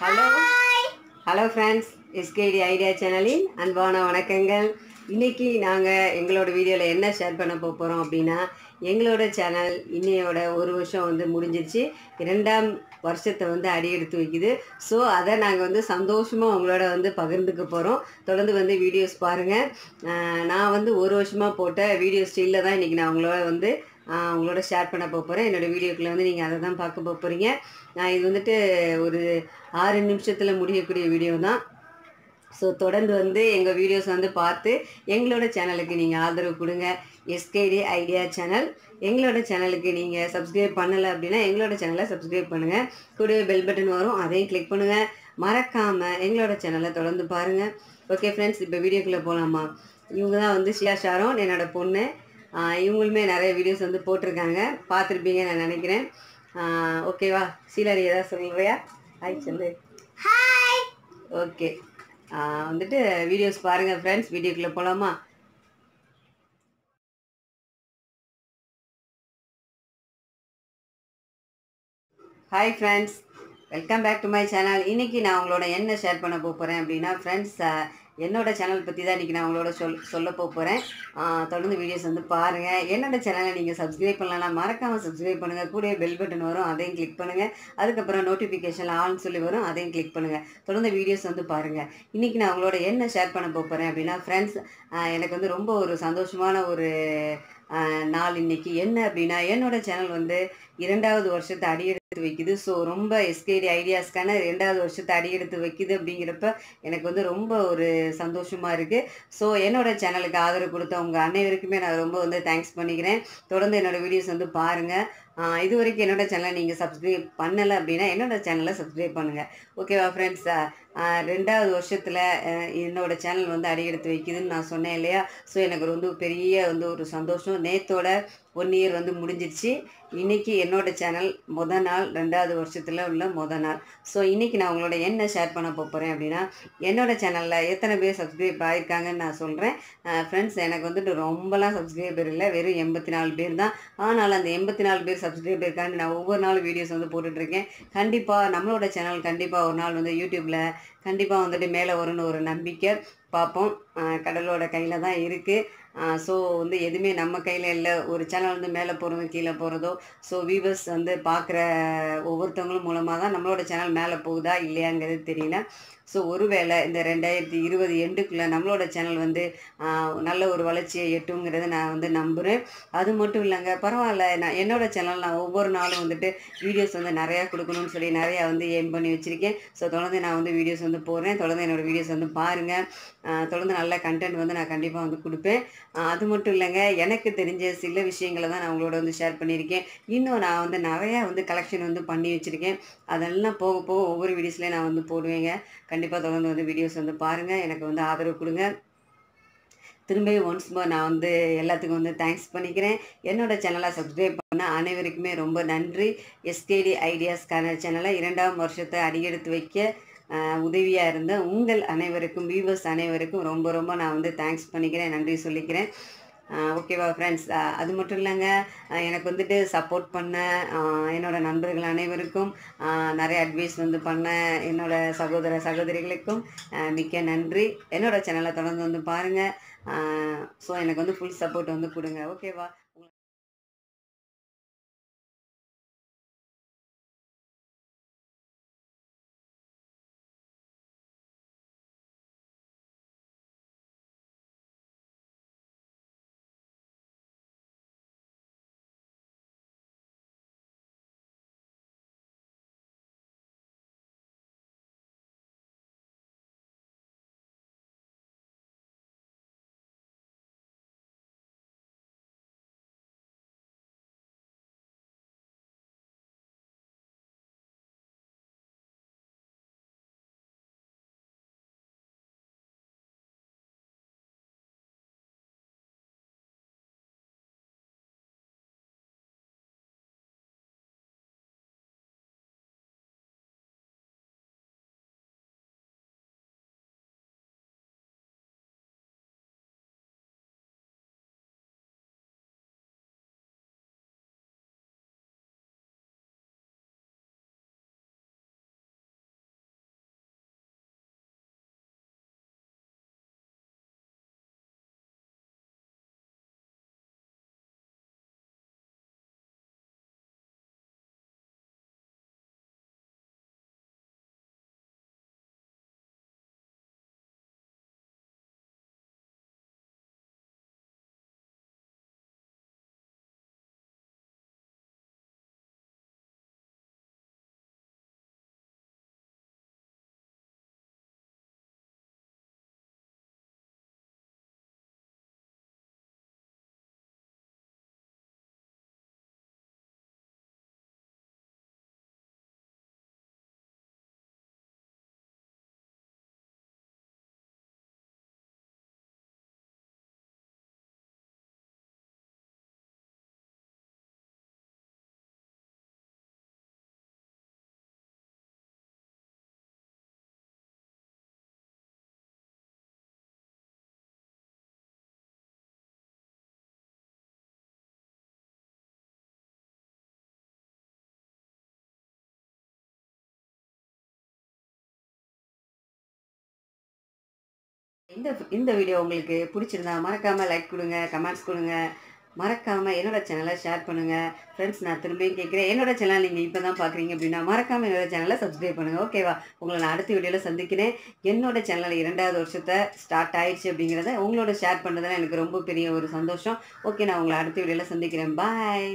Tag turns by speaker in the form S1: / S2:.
S1: Hello hello friends SKD idea சேனலின் அன்பான வணக்கங்கள். இன்னைக்கு நாங்கள் எங்களோட வீடியோவில் என்ன ஷேர் பண்ண போக போகிறோம் அப்படின்னா எங்களோட சேனல் இன்னையோட ஒரு வருஷம் வந்து முடிஞ்சிருச்சு. இரண்டாம் வருஷத்தை வந்து அடி எடுத்து வைக்குது. ஸோ அதை நாங்கள் வந்து சந்தோஷமாக உங்களோட வந்து பகிர்ந்துக்க போகிறோம் தொடர்ந்து வந்து வீடியோஸ் பாருங்கள் நான் வந்து ஒரு வருஷமாக போட்ட வீடியோ ஸ்டில்ல தான் இன்றைக்கி நான் உங்களோட வந்து உங்களோட ஷேர் பண்ண போகிறேன் என்னோடய வீடியோக்குள்ளே வந்து நீங்கள் அதை தான் பார்க்க போக போகிறீங்க நான் இது வந்துட்டு ஒரு ஆறு நிமிஷத்தில் முடியக்கூடிய வீடியோ தான். ஸோ தொடர்ந்து வந்து எங்கள் வீடியோஸ் வந்து பார்த்து எங்களோட சேனலுக்கு நீங்கள் ஆதரவு கொடுங்க. எஸ்கேடி ஐடியா சேனல் எங்களோட சேனலுக்கு நீங்கள் சப்ஸ்கிரைப் பண்ணலை அப்படின்னா எங்களோட சேனலை சப்ஸ்கிரைப் பண்ணுங்கள் கூடவே பெல் பட்டன் வரும். அதையும் கிளிக் பண்ணுங்கள் மறக்காமல் எங்களோட சேனலை தொடர்ந்து பாருங்கள் ஓகே ஃப்ரெண்ட்ஸ் இப்போ வீடியோக்குள்ளே போகலாமா இவங்க தான் வந்து ஷியா ஷாரோன் என்னோடய பொண்ணு. இவங்களுமே நிறைய வீடியோஸ் வந்து போட்டிருக்காங்க. பார்த்துருப்பீங்கன்னு நான் நினைக்கிறேன். ஓகேவா சீலாரி ஏதாவது சொல்றியா ஹாய் சொல்லு.
S2: ஹாய்
S1: ஓகே வந்துட்டு வீடியோஸ் பாருங்கள் ஃப்ரெண்ட்ஸ் வீடியோக்குள்ளே போகலாமா hi friends welcome back to my channel இன்றைக்கி நான் உங்களோட என்ன ஷேர் பண்ண போகிறேன் அப்படின்னா ஃப்ரெண்ட்ஸ் என்னோட சேனல் பற்றி தான் இன்றைக்கி நான் உங்களோட சொல் சொல்ல போகிறேன் தொடர்ந்து வீடியோஸ் வந்து பாருங்கள் என்னோடய சேனலை நீங்கள் சப்ஸ்கிரைப் பண்ணலாம் மறக்காமல் சப்ஸ்கிரைப் பண்ணுங்கள் கூட பெல் பட்டன் வரும் அதையும் கிளிக் பண்ணுங்கள் அதுக்கப்புறம் நோட்டிஃபிகேஷன் ஆல்னு சொல்லி வரும் அதையும் கிளிக் பண்ணுங்கள் தொடர்ந்து வீடியோஸ் வந்து பாருங்கள் இன்றைக்கி நான் உங்களோட என்ன ஷேர் பண்ண போகிறேன் அப்படின்னா ஃப்ரெண்ட்ஸ் எனக்கு வந்து ரொம்ப ஒரு சந்தோஷமான ஒரு நாள் இன்னைக்கு என்ன அப்படின்னா என்னோட சேனல் வந்து இரண்டாவது வருஷத்தை அடியெடுத்து வைக்குது. ஸோ ரொம்ப எஸ்கேடி ஐடியாஸ்க்கான ரெண்டாவது வருஷத்தை அடியெடுத்து வைக்குது அப்படிங்கிறப்ப எனக்கு வந்து ரொம்ப ஒரு சந்தோஷமாக இருக்குது ஸோ என்னோட சேனலுக்கு ஆதரவு கொடுத்த உங்கள் அனைவருக்குமே நான் ரொம்ப வந்து தேங்க்ஸ் பண்ணிக்கிறேன். தொடர்ந்து என்னோடய வீடியோஸ் வந்து பாருங்கள் இது வரைக்கும் என்னோட சேனலை நீங்கள் சப்ஸ்கிரைப் பண்ணலை அப்படின்னா என்னோட சேனலை சப்ஸ்கிரைப் பண்ணுங்கள் ஓகேவா ஃப்ரெண்ட்ஸ் ரெண்டாவது வருஷத்தில் என்னோட சேனல் வந்து அடியெடுத்து வைக்குதுன்னு நான் சொன்னேன் இல்லையா? ஸோ எனக்கு ரொம்ப பெரிய வந்து ஒரு சந்தோஷம். நேத்தோட ஒன் இயர் வந்து முடிஞ்சிடுச்சு. இன்றைக்கி என்னோட சேனல் முத நாள் ரெண்டாவது வருஷத்தில் உள்ள முத நாள். ஸோ இன்றைக்கி நான் உங்களோட என்ன ஷேர் பண்ண போகிறேன் அப்படின்னா என்னோட சேனலில் எத்தனை பேர் சப்ஸ்கிரைப் ஆயிருக்காங்கன்னு நான் சொல்கிறேன் ஃப்ரெண்ட்ஸ் எனக்கு வந்துட்டு ரொம்பலாம் சப்ஸ்கிரைபர் இல்லை. வெறும் எண்பத்தி நாலு பேர் தான். ஆனால் அந்த எண்பத்தி நாலு பேர் சப்ஸ்கிரைப் இருக்காங்க நான் ஒவ்வொரு நாளும் வீடியோஸ் வந்து போட்டுட்ருக்கேன் கண்டிப்பாக நம்மளோட சேனல் கண்டிப்பாக ஒரு நாள் வந்து யூடியூப்பில் கண்டிப்பாக வந்துட்டு மேலே வரும்னு ஒரு நம்பிக்கை பார்ப்போம். கடலோட கையில் தான் இருக்குது ஸோ வந்து எதுவுமே நம்ம கையில் இல்லை. ஒரு சேனல் வந்து மேலே போகிறதோ கீழே போகிறதோ ஸோ வியூவர்ஸ் வந்து பார்க்குற ஒவ்வொருத்தவங்களும் மூலமாக தான் நம்மளோட சேனல் மேலே போகுதா இல்லையாங்கிறது தெரியல. ஸோ ஒருவேளை இந்த ரெண்டாயிரத்தி இருபது எண்டுக்குள்ளே நம்மளோட சேனல் வந்து நல்ல ஒரு வளர்ச்சியை எட்டுங்கிறத நான் வந்து நம்புகிறேன் அது மட்டும் இல்லைங்க பரவாயில்ல. நான் என்னோடய சேனல் நான் ஒவ்வொரு நாளும் வந்துட்டு வீடியோஸ் வந்து நிறையா கொடுக்கணும்னு சொல்லி நிறையா வந்து எய்ம் பண்ணி வச்சுருக்கேன். ஸோ தொடர்ந்து நான் வந்து வீடியோஸ் வந்து போடுறேன். தொடர்ந்து என்னோட வீடியோஸ் வந்து பாருங்கள் தொடர்ந்து நல்ல கண்டென்ட் வந்து நான் கண்டிப்பாக வந்து கொடுப்பேன். அது மட்டும் இல்லைங்க எனக்கு தெரிஞ்ச சில விஷயங்களை தான் நான் உங்களோட வந்து ஷேர் பண்ணியிருக்கேன். இன்னும் நான் வந்து நிறையா வந்து கலெக்ஷன் வந்து பண்ணி வச்சுருக்கேன். அதெல்லாம் போக போக ஒவ்வொரு வீடியோஸ்லேயும் நான் வந்து போடுவேங்க. கண்டிப்பாக தொடர்ந்து வந்து வீடியோஸ் வந்து பாருங்கள் எனக்கு வந்து ஆதரவு கொடுங்க. திரும்பியும் ஒன்ஸ் மோர் நான் வந்து எல்லாத்துக்கும் வந்து தேங்க்ஸ் பண்ணிக்கிறேன். என்னோட சேனலை சப்ஸ்கிரைப் பண்ண அனைவருக்குமே ரொம்ப நன்றி. எஸ்கேடி ஐடியாஸ்க்கான சேனலை இரண்டாம் வருஷத்தை அடியெடுத்து வைக்க உதவியாக இருந்த உங்கள் அனைவருக்கும் வியூவர்ஸ் அனைவருக்கும் ரொம்ப ரொம்ப நான் வந்து தேங்க்ஸ் பண்ணிக்கிறேன். நன்றி சொல்லிக்கிறேன். ஓகேவா ஃப்ரெண்ட்ஸ் அது மட்டும் இல்லைங்க. எனக்கு வந்துட்டு சப்போர்ட் பண்ண என்னோடய நண்பர்கள் அனைவருக்கும் நிறைய அட்வைஸ் வந்து பண்ண என்னோடய சகோதர சகோதரிகளுக்கும் மிக்க நன்றி. என்னோடய சேனலை தொடர்ந்து வந்து பாருங்கள் ஸோ எனக்கு வந்து ஃபுல் சப்போர்ட் வந்து கொடுங்க. ஓகேவா? இந்த இந்த வீடியோ உங்களுக்கு பிடிச்சிருந்தா மறக்காமல் லைக் கொடுங்க கமெண்ட்ஸ் கொடுங்க. மறக்காமல் என்னோடய சேனலை ஷேர் பண்ணுங்கள் ஃப்ரெண்ட்ஸ் நான் திரும்பியும் கேட்குறேன். என்னோட சேனல் நீங்கள் இப்போ தான் பார்க்குறீங்க அப்படின்னா மறக்காமல் என்னோடய சேனலை சப்ஸ்கிரைப் பண்ணுங்கள் ஓகேவா உங்களை நான் அடுத்த வீடியோவில் சந்திக்கிறேன். என்னோட சேனல் இரண்டாவது வருஷத்தை ஸ்டார்ட் ஆயிடுச்சு அப்படிங்கிறத உங்களோட ஷேர் பண்ணுறதுல எனக்கு ரொம்ப பெரிய ஒரு சந்தோஷம். ஓகே நான் உங்களை அடுத்த வீடியோவில் சந்திக்கிறேன். பாய்